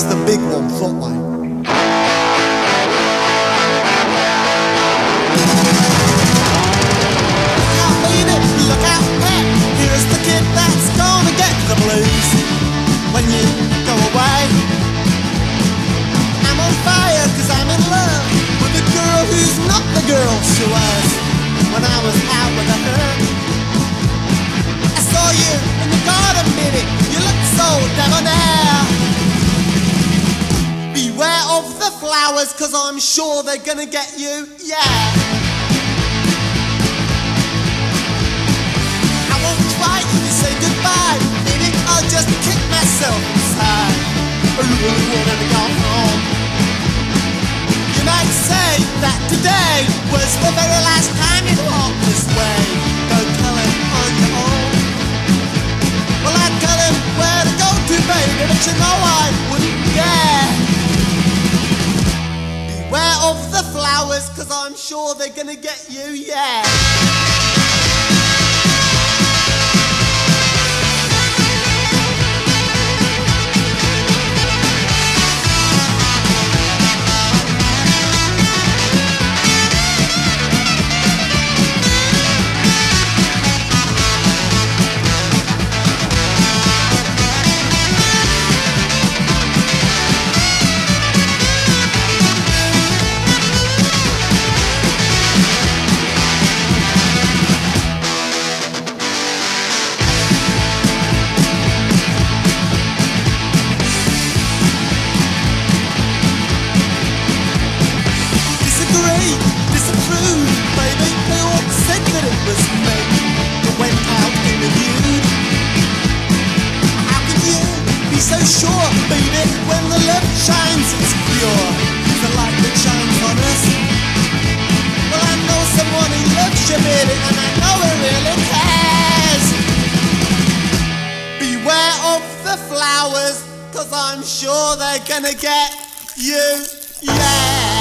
is the big one, Otway. Look out! Here's the kid that's gonna get the blues when you go away. I'm on fire cause I'm in love with a girl who's not the girl she was when I was out with her. I saw you in the garden, baby. You look so debonair. Flowers cause I'm sure they're gonna get you, yeah. I won't try to say goodbye, baby. I'll just kick myself inside. I really wanted to go home. You might say that today was the very last time you'd walk this way. Go tell him on your own. Well, I'd tell him where to go to, baby, but you know I cause I'm sure they're gonna get you, yeah. Cause I'm sure they're gonna get you, yeah.